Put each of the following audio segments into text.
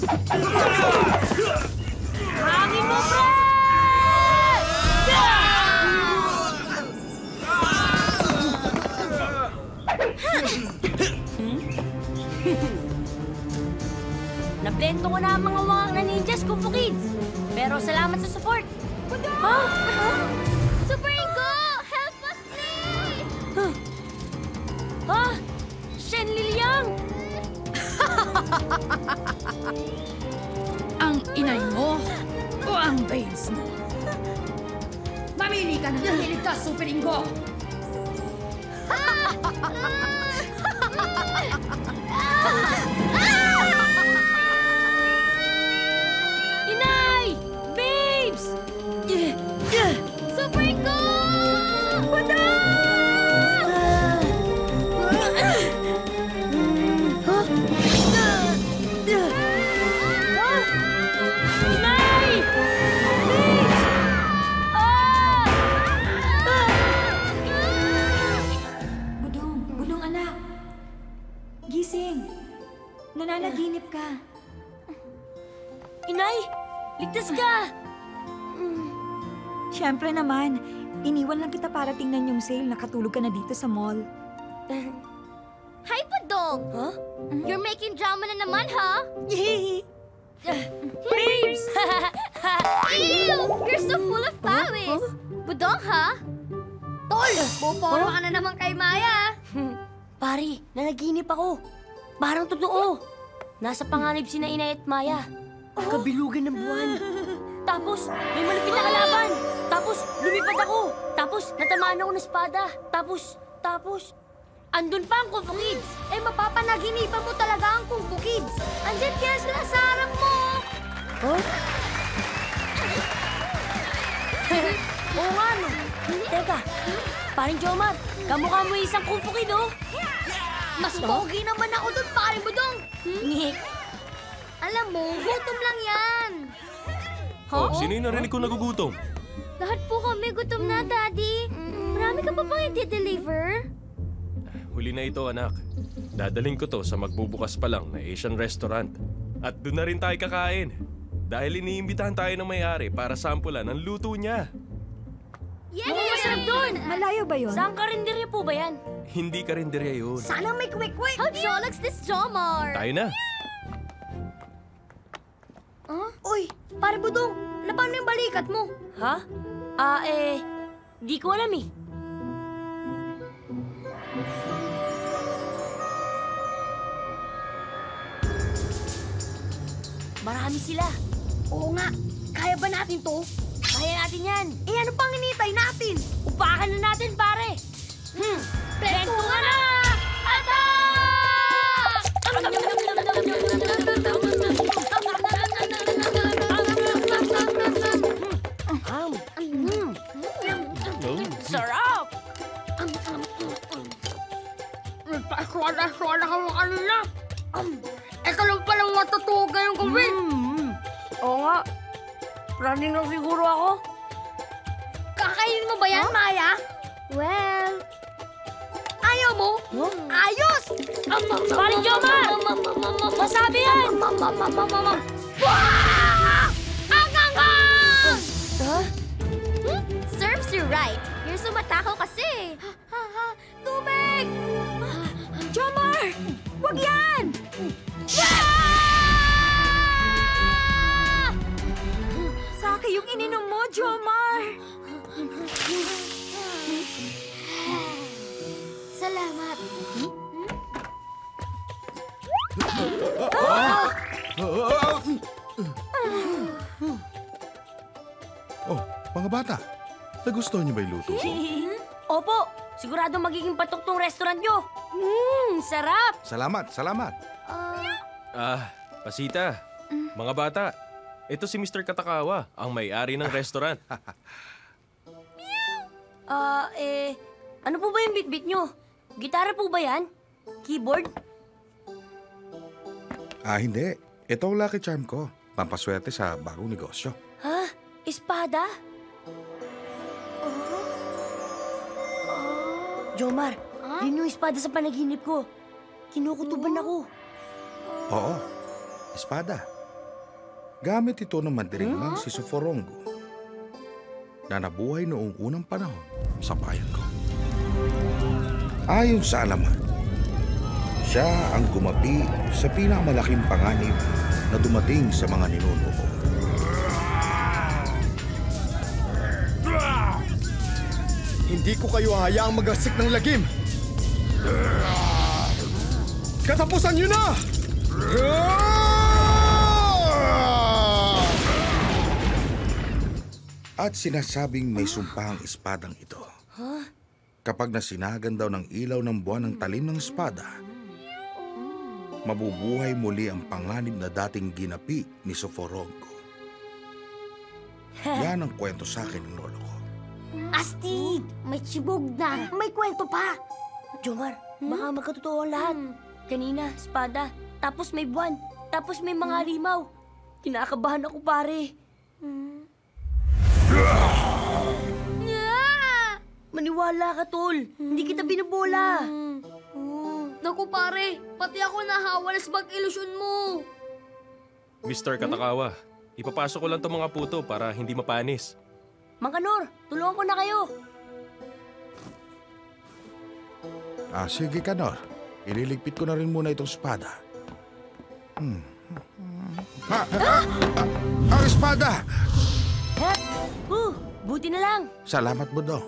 Hangin mo, pre! Nablento ko na ang mga wangak na ninjas, Kung Fu Kids. Pero salamat sa support. Ha? Super Ingo! Help us, please! Ha? Shen Liliang! Ang inay mo o ang babes mo? Mamili ka na ng niligtas, Super Ingo! Inay! Nananaginip ka. Inay! Ligtas ka! Siyempre naman, iniwan lang kita para tingnan yung sale. Nakatulog ka na dito sa mall. Hi, Budong! Huh? You're making drama na naman, ha? Babes! Ew! You're so full of pawis! Budong, ha? Tol! Puporo ka na naman kay Maya! Pari, nanaginip ako. Parang totoo. Nasa panganib si na Inay at Maya. Kabilugan ng buwan. Tapos, may malapit na kalaban. Tapos, lumipad ako. Tapos, natamaan ako ng espada. Tapos, tapos, andun pa ang Kung Fu Kids. Eh, mapapanaginipan mo talaga ang Kung Fu Kids. Andyan kaya sila sa harap mo. Huh? Oo nga, no. Teka, paring Jomar, kamukha mo isang Kung Fu Kid, oh. Mas pogi naman ako dun, pare Budong. Nick. Alam mo, gutom lang yan. Oh, sino yung narinig ko nagugutom? Lahat po kami gutom na, Daddy. Marami ka pa bang i-deliver? Huli na ito, anak. Dadaling ko to sa magbubukas pa lang na Asian restaurant. At doon na rin tayo kakain. Dahil iniimbitahan tayo ng may-ari para sampulan ang luto niya. Yeah! Masarap doon. Malayo ba yun? Saan karinderya po ba yan? Hindi ka rin dirya yun. Sana may quick-quick! How jolix this Jomar? Tayo na. Huh? Uy, pare Budong, na paano yung balikat mo? Ha? Ah, eh, di ko alam eh. Marami sila. Oo nga, kaya ba natin to? Kaya natin yan. Eh ano pang initay natin? Nagustuhan niyo ba yung luto ko? Opo, sigurado magiging patok tong restaurant nyo. Mmm, sarap! Salamat, salamat. Ah, Pasita. Mga bata. Ito si Mr. Katakawa, ang may-ari ng restaurant. Ah, eh, ano po ba yung bitbit nyo? Gitara po ba yan? Keyboard? Ah, hindi. Ito ang lucky charm ko. Pampaswerte sa bagong negosyo. Ha? Espada? Jomar, yun yung espada sa panaginip ko. Kinukutuban ako. Oo, espada. Gamit ito ng mandirigmang si Soforongo na nabuhay noong unang panahon sa bayan ko. Ayon sa alaman, siya ang gumapi sa pinakamalaking panganib na dumating sa mga ninuno ko. Hindi ko kayo hayaang magasik ng lagim. Katapusan niyo na! At sinasabing may sumpahang espadang ito. Kapag nasinagan daw ng ilaw ng buwan ng talim ng espada, mabubuhay muli ang panganib na dating ginapi ni Soforongo. Yan ang kwento sa akin ng ko. Astig! May chibog na! May kwento pa! Jomar, baka magkatotoo ang lahat. Kanina, espada. Tapos may buwan. Tapos may mga halimaw. Kinakabahan ako, pare. Maniwala ka, tol. Hindi kita binabola. Naku pare, pati ako nahawa na sa pag-ilusyon mo. Mr. Katakawa, ipapasok ko lang tong mga puto para hindi mapanis. Mang Kanor, tulungan ko na kayo. Ah, sige, Kanor. Ililigpit ko na rin muna itong espada. Hmm. Ha, ah, ang espada! Ha? Uh, buti na lang. Salamat, Budong.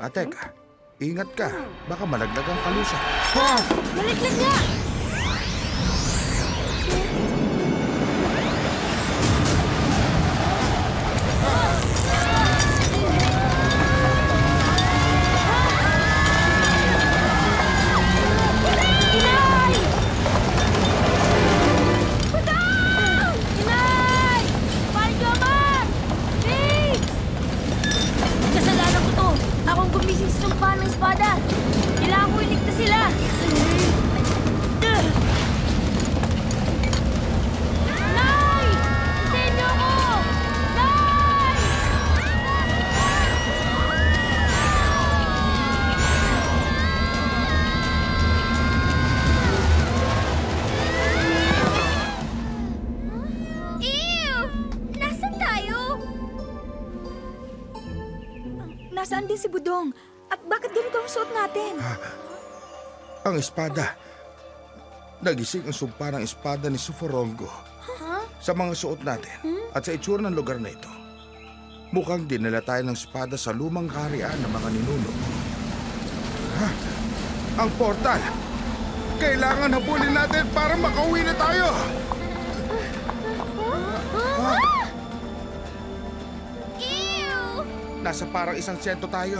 Ah, teka. Ingat ka. Baka malaglag ang kalusa. Nalaglag nga! Ang espada. Nagising ang sumpa ng espada ni Soforongo. Sa mga suot natin at sa itsura ng lugar na ito. Mukhang dinala tayo ng espada sa lumang kaharian ng mga ninuno. Ha? Ang portal! Kailangan habulin natin para makauwi na tayo! Ew! Nasa parang isang sento tayo.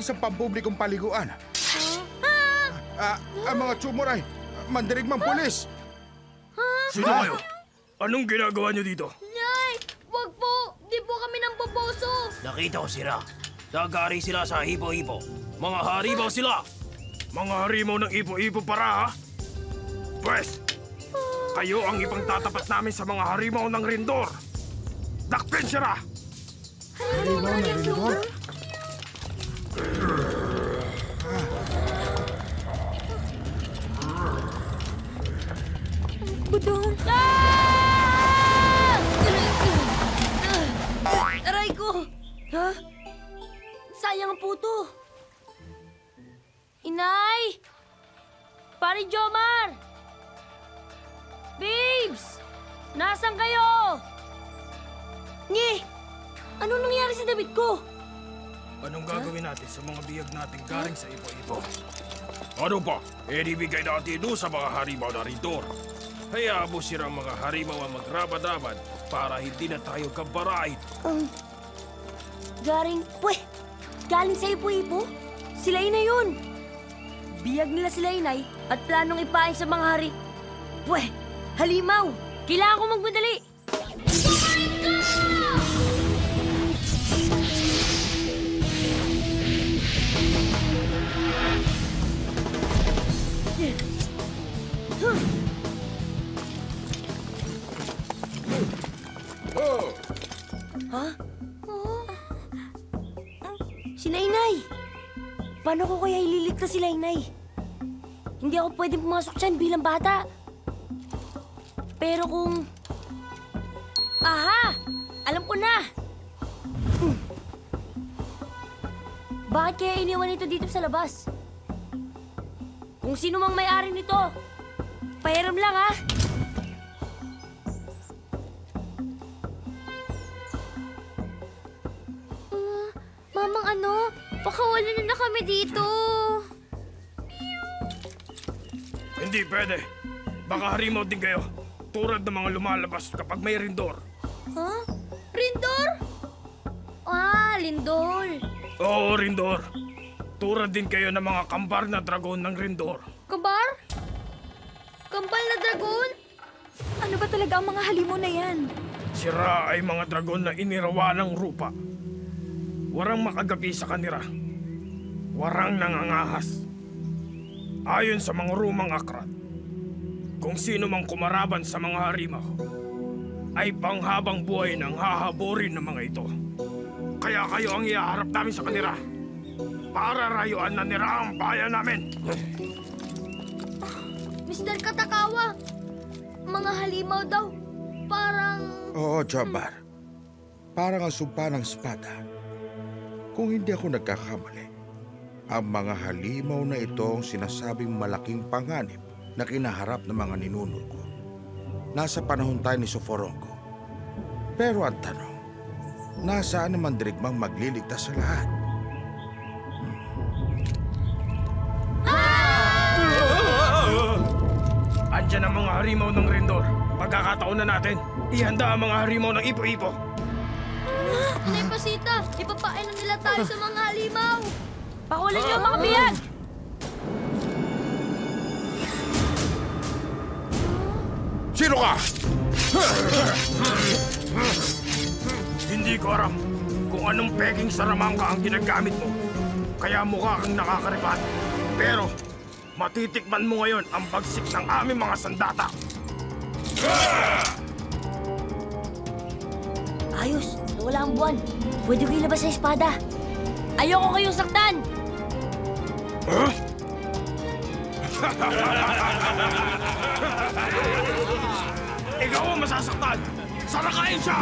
Isang pampublikong paliguan. Ah, ang mga tsumuray, mandirigmang pulis. Sino kayo? Anong ginagawa niyo dito? Nay! Wag po! Di po kami nang boboso! Nakita ko sila. Nagari sila sa hipo-hipo. Mga harimaw sila! Mga harimaw ng ipo-ipo para ha? Pwes, kayo ang ipangtatapat namin sa mga harimaw ng rindor. Dakpin sila! Harimaw na rindor? Budong! Ah! Aray ko! Ha? Sayang ang puto. Inay! Pare Jomar! Babes! Nasaan kayo? Ngi! Ano nangyari sa damit ko? Anong gagawin natin sa mga biyag natin galing sa ipo-ipo? Ano pa? Eh, ibigay natin doon sa mga harimaw na rindor. Hayaan mo sila mga harimaw ang magrabad-rabad para hindi na tayo kabarait. Um, garing, pweh, galing sa ipo-ipo? Sila na yun. Biyag nila sila inay at planong ipain sa mga hari. Pweh, halimaw! Kailangan ko magmadali! Ha? Si Nainay! Paano ko kaya ililigtas si Nainay? Hindi ako pwedeng pumasok dyan bilang bata. Pero kung Aha! Alam ko na! Bakit kaya iniwan ito dito sa labas? Kung sino mang may-ari nito, pahiram lang ha! Mamang ano, pakawala na na kami dito. Hindi pwede. Baka harimaw din kayo. Tulad ng mga lumalabas kapag may rindor. Ha? Rindor? Ah, Lindol. Oo, rindor. Tulad din kayo ng mga kambar na dragon ng rindor. Kabar? Kambal na dragon? Ano ba talaga ang mga halimaw na yan? Sira ay mga dragon na inirawa ng rupa. Warang makagapi sa kanila. Warang nangangahas. Ayon sa mga rumang akrat, kung sino mang kumaraban sa mga harimaw, ay panghabang buhay ng hahaborin ng mga ito. Kaya kayo ang iaharap namin sa kanila para rayuan na nila ang bayan namin. Mr. Katakawa, mga halimaw daw. Parang... Oo, Jabbar. Parang ang sumpa ng espada. Kung hindi ako nagkakamali, ang mga halimaw na ito ang sinasabing malaking panganib na kinaharap ng mga ninuno ko. Nasa panahon tayo ni Soforongo. Pero ang tanong, nasaan naman dirigmang magliligtas sa lahat? Andyan ang mga harimaw ng rindor. Pagkakataon na natin, ihanda ang mga harimaw ng ipo-ipo. Pasita, ipapain na nila tayo sa mga halimaw. Pakulan niyo ang mga biyag! Sino ka? Hindi ko alam kung anong peking saramangka ang ginagamit mo. Kaya mukha kang nakakaripat. Pero matitikman mo ngayon ang bagsik ng aming mga sandata. Ayos, nawala ang buwan. Pwede ko ilabas sa espada. Ayoko kayong saktan! Ikaw ang masasaktan! Sarakain siya!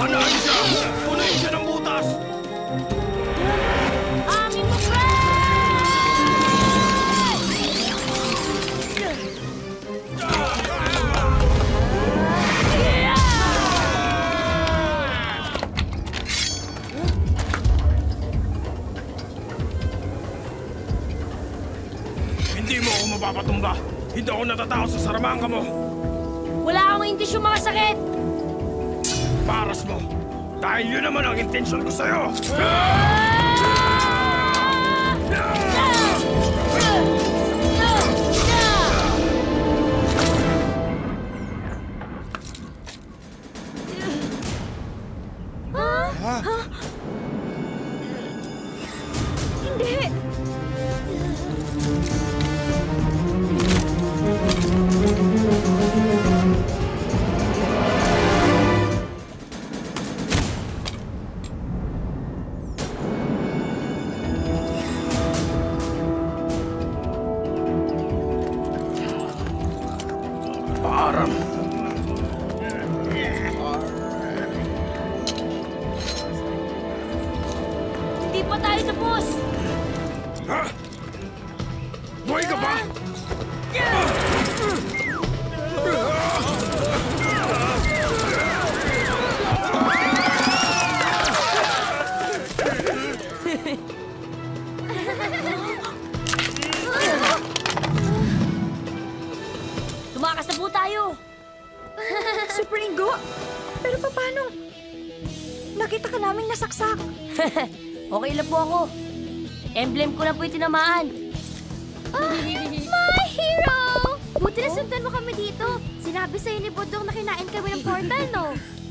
Manahin siya! Punuin siya Hindi mo ako mapapatumba! Hindi ako natatakot sa saramangka mo! Wala akong intensyon mga sakit! Paras mo! Dahil yun naman ang intensyon ko sa'yo! Hindi! Tumakas na po tayo! Super Ingo! Pero paano? Nakita ka namin nasaksak. okay lang po ako. Emblem ko na po yung tinamaan. My hero! Buti na sundan mo kami dito. Sinabi sa'yo ni Bodong na kinain kami ng portal, no?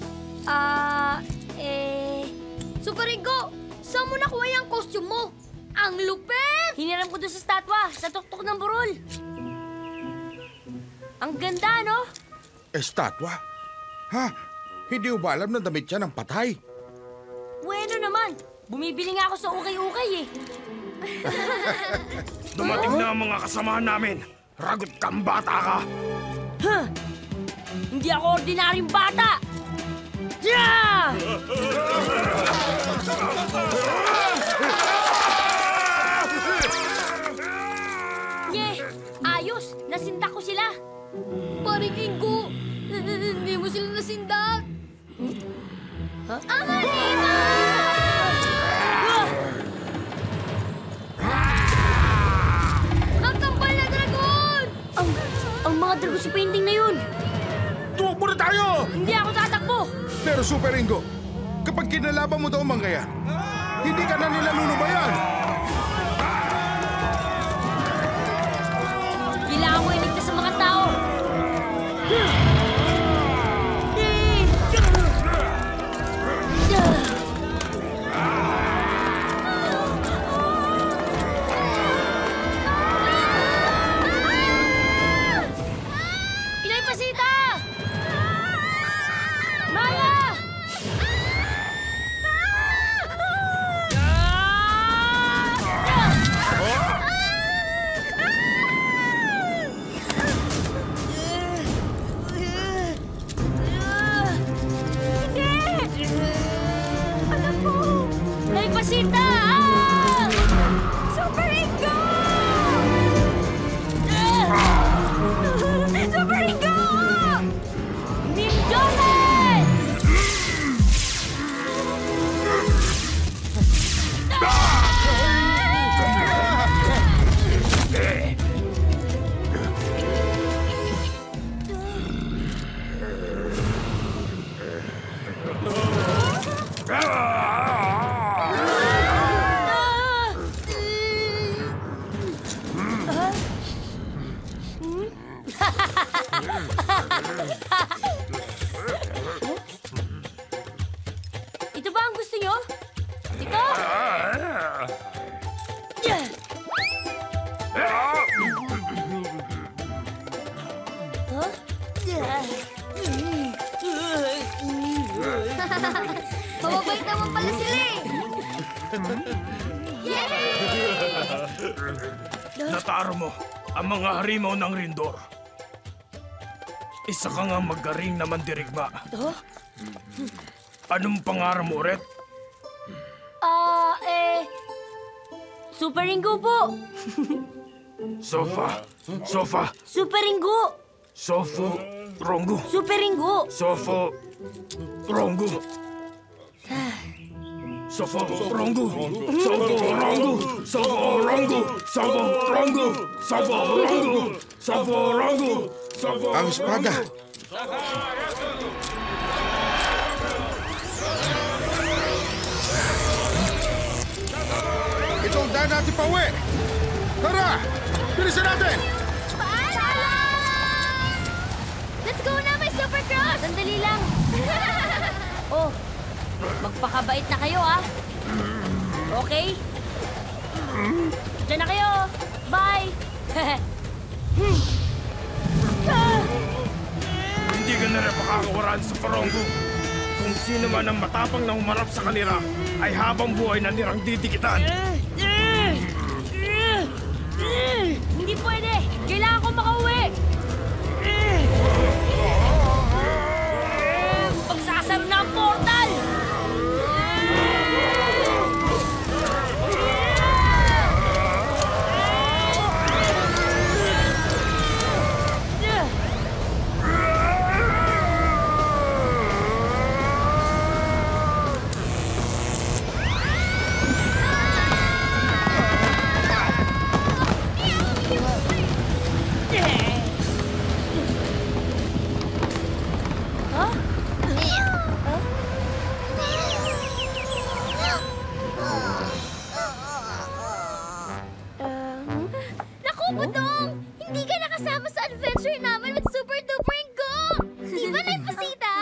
Ah, eh... Super Ringo, saan mo nakuha yung costume mo? Ang lupit! Hiniram ko doon sa statwa, sa tuktok ng burol. Ang ganda, no? Estatwa? Ha? Hindi mo ba alam na damit siya ng patay? Bueno naman. Bumibili nga ako sa ukay-ukay eh. Dumating na ang mga kasamahan namin. Ragot kang bata ka. Huh! Hindi ako ordinaryong bata! Yeah! Paring Ingo! Hindi mo sila nasindak! Ang halimaw! Ang kapal na dragon! Ang, ang mga Dragosi painting na yun! Tumakbo na tayo! Hindi ako tatakbo! Pero Super Ringo, kapag kinalaban mo daw ang mga yan, hindi ka na nila lulubayan. Harimaw ng Rindor. Isa ka nga magaring na mandirigma. Huh? Anong pangarap mo, Red? Ah, eh... Super Ringo po! Sofa. Sofa. Super Ringo! Sofo. Rongo. Super Ringo! Sofo. Rongo. Sofo. Rongo. Sofo. Rongo. Sofo. Rongo. Sofo. Rongo. Sofo. Rongo. Sofo. Rongo. Sofo. Ang espada. Ito ang daan natin pa uwi. Tara! Bilisan natin! Let's go na, my Supercross! Sandali lang! Oh, magpakabait na kayo, ah! Okay? Diyan na kayo! Bye! Hindi ka na rin pakakawaraan sa Parongo. Kung sino man ang matapang na humarap sa kanila, ay habang buhay na nirang didikitan. Hindi ka nakasama sa adventure namin with Super Duper Go! Di ba, Nay Pasita?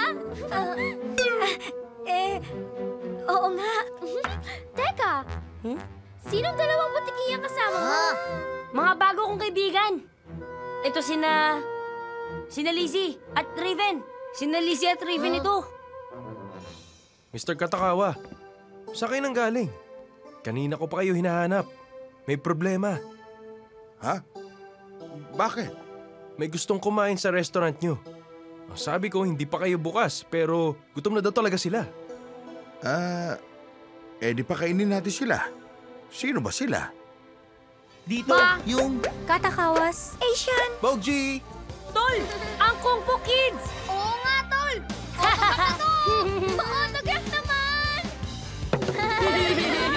Eh, oo nga. Teka, sinong dalawang butiki ang kasama mo? Mga bago kong kaibigan. Ito sina... Sina Lizzie at Raven. Sina Lizzie at Raven ito. Mr. Katakawa, sa kayo nang galing? Kanina ko pa kayo hinahanap. May problema. Ha? Bakit? May gustong kumain sa restaurant nyo. Ang Sabi ko, hindi pa kayo bukas, pero gutom na daw talaga sila. Ah, eh di pa kainin natin sila. Sino ba sila? Dito, Ma! yung Katakawas. Asian! Bogji! Tol! Ang Kung Fu Kids! Oo nga, tol! Oo nga to! Pa-autograph naman!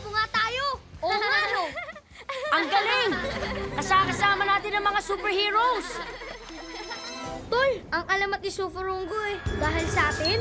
gwapo nga tayo! Oo nga, no? Ang galing! Kasakasama natin ang mga superheroes! Tol, ang alamat ni Suforungo eh. Dahil sa atin,